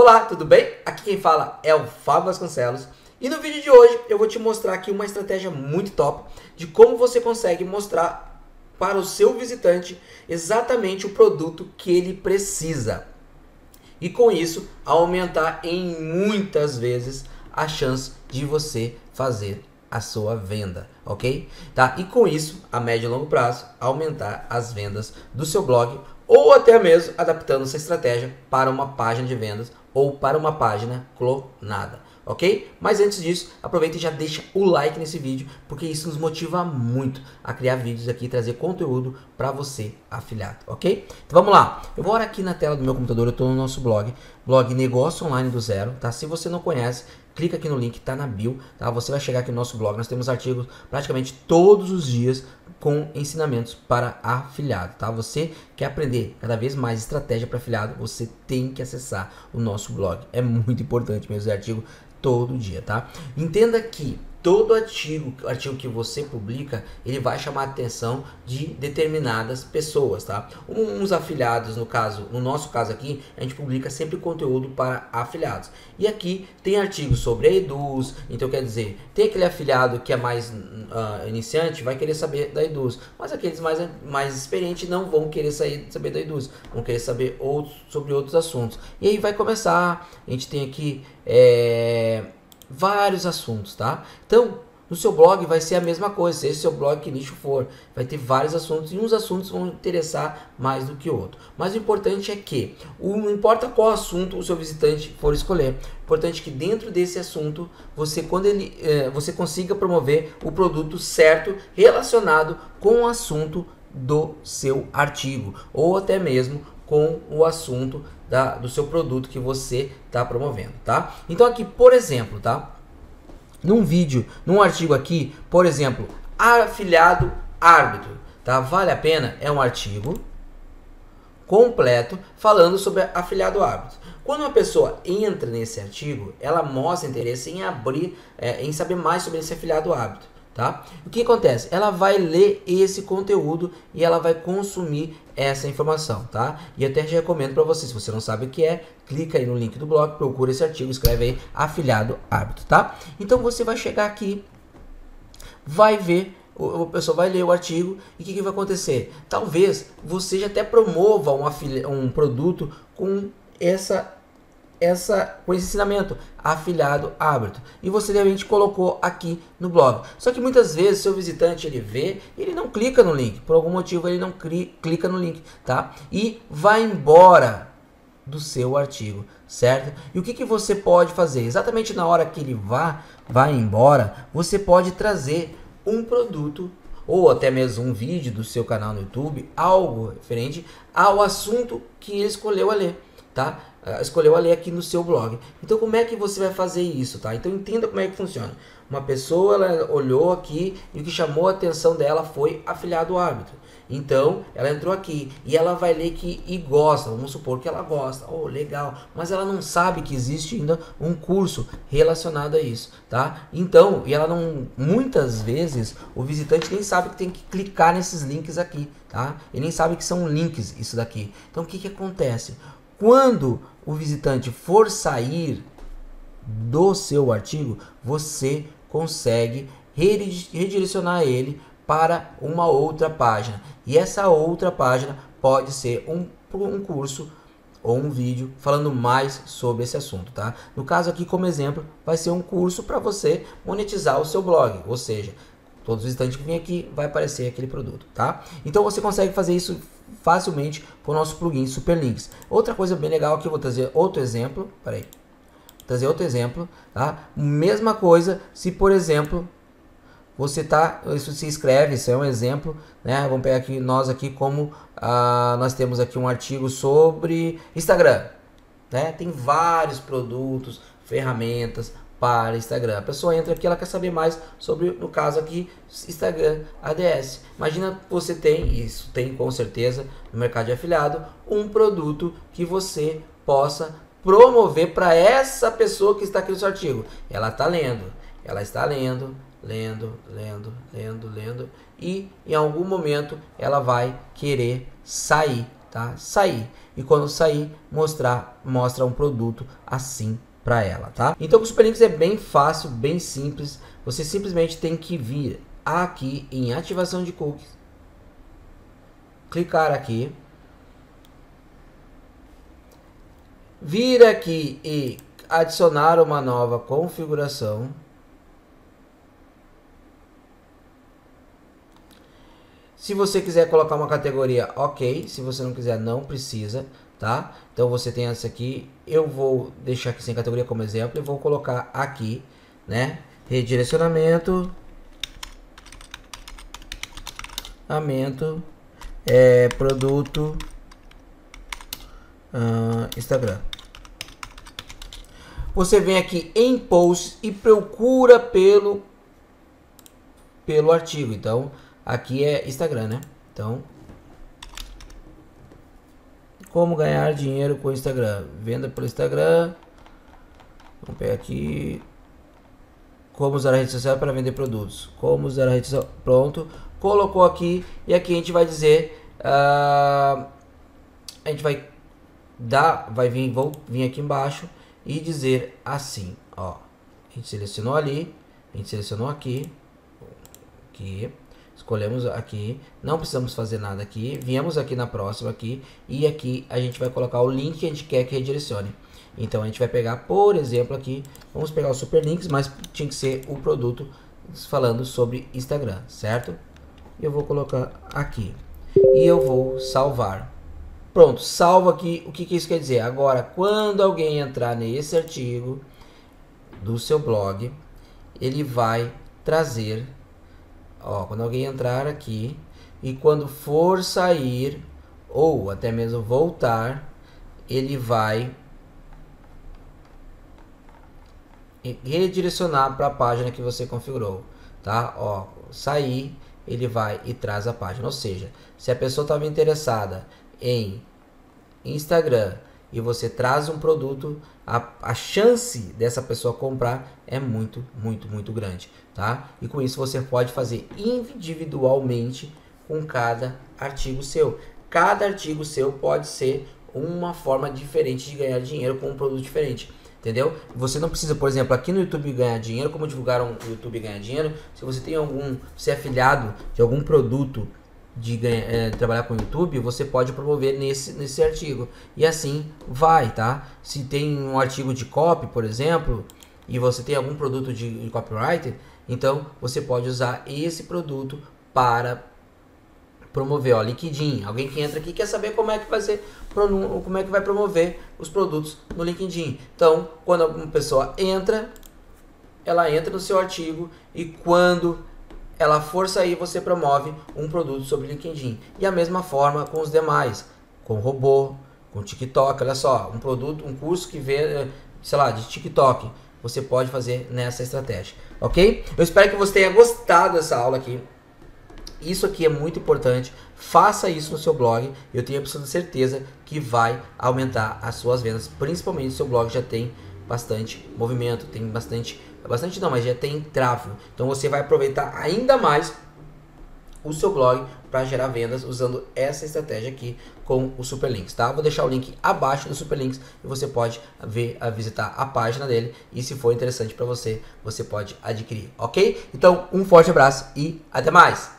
Olá, tudo bem? Aqui quem fala é o Fábio Vasconcelos e no vídeo de hoje eu vou te mostrar aqui uma estratégia muito top de como você consegue mostrar para o seu visitante exatamente o produto que ele precisa e com isso aumentar em muitas vezes a chance de você fazer a sua venda, ok? Tá? E com isso, a médio e longo prazo, aumentar as vendas do seu blog ou até mesmo adaptando essa estratégia para uma página de vendas ou para uma página clonada, ok? Mas antes disso, aproveita e já deixa o like nesse vídeo, porque isso nos motiva muito a criar vídeos aqui e trazer conteúdo para você, afiliado, ok? Então vamos lá, eu vou aqui na tela do meu computador, eu estou no nosso blog, blog Negócio Online do Zero, tá? Se você não conhece, clica aqui no link, tá na bio, tá? Você vai chegar aqui no nosso blog, nós temos artigos praticamente todos os dias com ensinamentos para afiliado, tá? Você quer aprender cada vez mais estratégia para afiliado, você tem que acessar o nosso blog. É muito importante mesmo, é artigo todo dia, tá? Entenda que todo artigo, artigo que você publica, ele vai chamar a atenção de determinadas pessoas, tá? Uns afiliados, no caso, no nosso caso aqui, a gente publica sempre conteúdo para afiliados. E aqui tem artigos sobre a Eduz, então quer dizer, tem aquele afiliado que é mais uh, iniciante, vai querer saber da Eduz, mas aqueles mais, mais experientes não vão querer sair, saber da Eduz, vão querer saber outros, sobre outros assuntos. E aí vai começar, a gente tem aqui... É, vários assuntos, tá? Então, no seu blog vai ser a mesma coisa, seja seu blog que nicho for, vai ter vários assuntos e uns assuntos vão interessar mais do que outro. Mas o importante é que, não importa qual assunto o seu visitante for escolher, o importante é que dentro desse assunto você, quando ele, é, você consiga promover o produto certo relacionado com o assunto do seu artigo ou até mesmo com o assunto da, do seu produto que você está promovendo, tá? Então aqui, por exemplo, tá? Num vídeo, num artigo aqui, por exemplo, afiliado árbitro, tá? Vale a pena? É um artigo completo falando sobre afiliado árbitro. Quando uma pessoa entra nesse artigo, ela mostra interesse em abrir, é, em saber mais sobre esse afiliado árbitro tá? O que acontece? Ela vai ler esse conteúdo e ela vai consumir essa informação, tá? E até recomendo para você, se você não sabe o que é, clica aí no link do blog, procura esse artigo, escreve aí afiliado árbitro, tá? Então você vai chegar aqui, vai ver o, pessoal vai ler o artigo e o que, que, vai acontecer? Talvez você já até promova um, um produto com essa essa, com esse ensinamento, afiliado árbitro. E você realmente colocou aqui no blog. Só que muitas vezes seu visitante ele vê, ele não clica no link. Por algum motivo ele não clica no link, tá? E vai embora do seu artigo, certo? E o que, que você pode fazer? Exatamente na hora que ele vá, vai embora, você pode trazer um produto ou até mesmo um vídeo do seu canal no YouTube, algo referente ao assunto que ele escolheu a ler tá? Uh, escolheu a ler aqui no seu blog. Então como é que você vai fazer isso, tá? Então entenda como é que funciona. Uma pessoa ela olhou aqui e o que chamou a atenção dela foi afiliado árbitro. Então, ela entrou aqui e ela vai ler que e gosta, vamos supor que ela gosta. Oh, legal, mas ela não sabe que existe ainda um curso relacionado a isso, tá? Então, e ela não muitas vezes o visitante nem sabe que tem que clicar nesses links aqui, tá? Ele nem sabe que são links isso daqui. Então, o que que acontece? Quando o visitante for sair do seu artigo, você consegue redirecionar ele para uma outra página. E essa outra página pode ser um, um curso ou um vídeo falando mais sobre esse assunto, tá? No caso aqui, como exemplo, vai ser um curso para você monetizar o seu blog, ou seja, todos os visitantes que vêm aqui vai aparecer aquele produto, tá? Então você consegue fazer isso facilmente com o nosso plugin Superlinks. Outra coisa bem legal aqui, eu vou trazer outro exemplo, peraí, vou trazer outro exemplo, tá? Mesma coisa se, por exemplo, você tá, isso se escreve, isso é um exemplo, né? Vamos pegar aqui nós aqui como ah, nós temos aqui um artigo sobre Instagram, né? Tem vários produtos, ferramentas, para Instagram. A pessoa entra aqui, ela quer saber mais sobre, no caso aqui, Instagram ADS. Imagina você tem, isso tem com certeza no mercado de afiliado, um produto que você possa promover para essa pessoa que está aqui no seu artigo. Ela está lendo, ela está lendo, lendo, lendo, lendo, lendo e em algum momento ela vai querer sair tá? Sair. E quando sair, mostrar, mostra um produto assim para ela, tá? Então com o Superlinks é bem fácil, bem simples. Você simplesmente tem que vir aqui em ativação de cookies. Clicar aqui. Vir aqui e adicionar uma nova configuração. Se você quiser colocar uma categoria, ok. Se você não quiser, não precisa, tá? Então você tem essa aqui. Eu vou deixar aqui sem categoria como exemplo e vou colocar aqui, né? Redirecionamento. Aumento. É, produto. Uh, Instagram. Você vem aqui em post e procura pelo pelo artigo. Então, Aqui é Instagram, né? Então, como ganhar dinheiro com Instagram? Venda pelo Instagram. Vamos pegar aqui. Como usar a rede social para vender produtos. Como usar a rede social. Pronto. Colocou aqui. E aqui a gente vai dizer. Uh, a gente vai dar. Vai vir, vou vir aqui embaixo e dizer assim. Ó. A gente selecionou ali. A gente selecionou aqui. Aqui escolhemos aqui, não precisamos fazer nada aqui, viemos aqui na próxima aqui e aqui a gente vai colocar o link que a gente quer que redirecione. Então a gente vai pegar, por exemplo, aqui, vamos pegar os super links, mas tinha que ser o produto falando sobre Instagram, certo? Eu vou colocar aqui e eu vou salvar. Pronto, salvo aqui. O que, que isso quer dizer? Agora, quando alguém entrar nesse artigo do seu blog, ele vai trazer Ó, quando alguém entrar aqui e quando for sair ou até mesmo voltar, ele vai redirecionar para a página que você configurou, tá? Ó, sair, ele vai e traz a página. Ou seja, se a pessoa estava interessada em Instagram e você traz um produto, a, a chance dessa pessoa comprar é muito, muito, muito grande, tá? E com isso você pode fazer individualmente com cada artigo seu. Cada artigo seu pode ser uma forma diferente de ganhar dinheiro com um produto diferente. Entendeu? Você não precisa, por exemplo, aqui no YouTube ganhar dinheiro, como divulgaram o YouTube ganhar dinheiro, se você tem algum, se é afiliado de algum produto de, é, trabalhar com o YouTube, você pode promover nesse, nesse artigo. E assim vai, tá? Se tem um artigo de copy, por exemplo, e você tem algum produto de, de copywriter, então você pode usar esse produto para promover, ó, LinkedIn. Alguém que entra aqui quer saber como é que vai ser, como é que vai promover os produtos no LinkedIn. Então, quando uma pessoa entra, ela entra no seu artigo e quando ela for sair, você promove um produto sobre LinkedIn. E a mesma forma com os demais, com robô, com TikTok. Olha só, um produto, um curso que vê, sei lá, de TikTok. Você pode fazer nessa estratégia, ok? Eu espero que você tenha gostado dessa aula aqui. Isso aqui é muito importante. Faça isso no seu blog. Eu tenho absoluta certeza que vai aumentar as suas vendas, principalmente se o seu blog já tem bastante movimento, tem bastante Bastante não, mas já tem tráfego. Então você vai aproveitar ainda mais o seu blog para gerar vendas usando essa estratégia aqui com o Superlinks, tá? Vou deixar o link abaixo do Superlinks e você pode ver, visitar a página dele e se for interessante para você, você pode adquirir, ok? Então, um forte abraço e até mais!